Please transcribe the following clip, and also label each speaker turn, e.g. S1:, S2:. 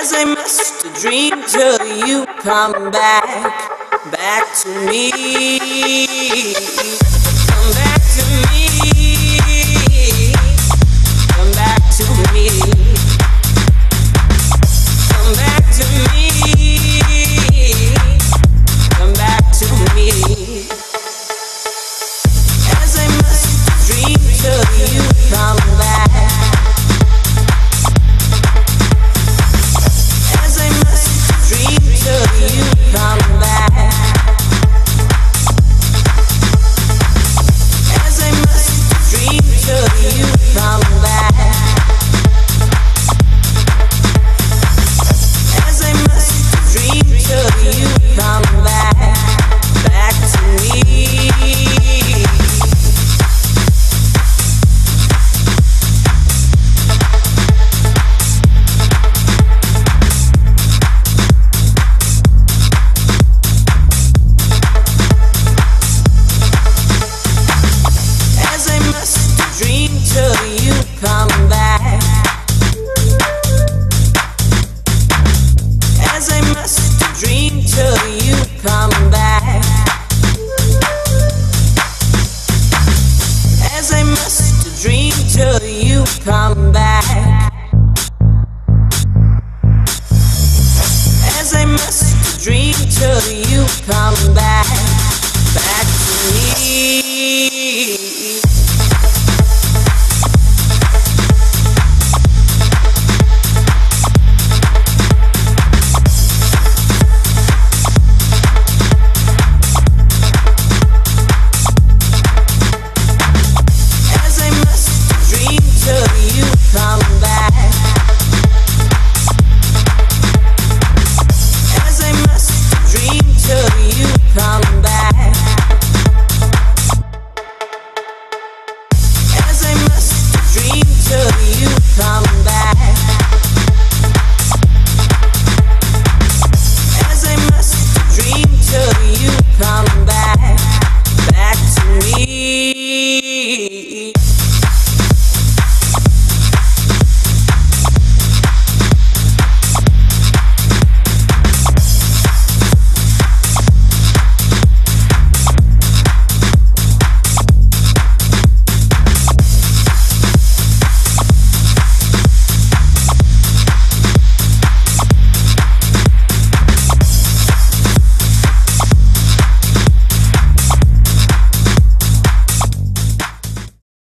S1: As I must dream till you come back, back to me. Come back to me. Come back to me. Come back to me. Come back to me. As I must dream till you come you come back. Dream till you come back. As I must dream till you come back, back to me.